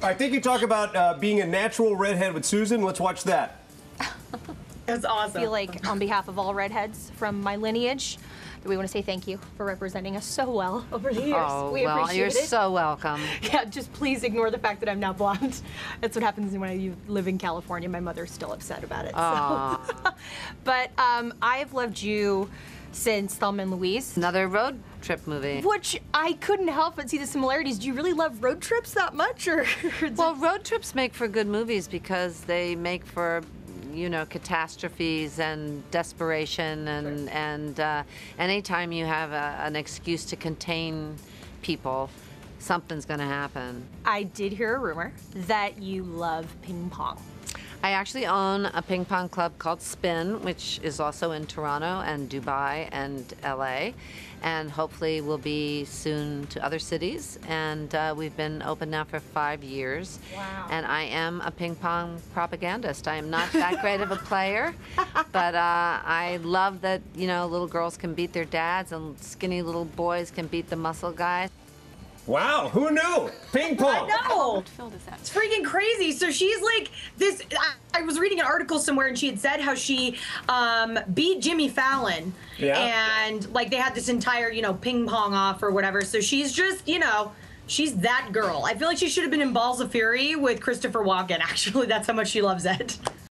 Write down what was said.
I think you talk about uh, being a natural redhead with Susan. Let's watch that. That's awesome. I feel like, on behalf of all redheads from my lineage, that we want to say thank you for representing us so well over the years. Oh, we well, appreciate you're it. so welcome. Yeah, just please ignore the fact that I'm now blonde. That's what happens when you live in California. My mother's still upset about it. So. but um, I've loved you since Thelma and Louise. Another road trip movie. Which I couldn't help but see the similarities. Do you really love road trips that much, or? Well, road trips make for good movies because they make for, you know, catastrophes and desperation, and and uh, anytime you have a, an excuse to contain people, something's going to happen. I did hear a rumor that you love ping pong. I actually own a ping pong club called Spin, which is also in Toronto and Dubai and LA, and hopefully will be soon to other cities. And uh, we've been open now for five years. Wow. And I am a ping pong propagandist. I am not that great of a player, but uh, I love that you know little girls can beat their dads and skinny little boys can beat the muscle guys. Wow, who knew? Ping pong. No. It's freaking crazy. So she's like this. I, I was reading an article somewhere, and she had said how she um, beat Jimmy Fallon, Yeah. and like they had this entire you know ping pong off or whatever. So she's just you know. She's that girl. I feel like she should have been in Balls of Fury with Christopher Walken. Actually, that's how much she loves it.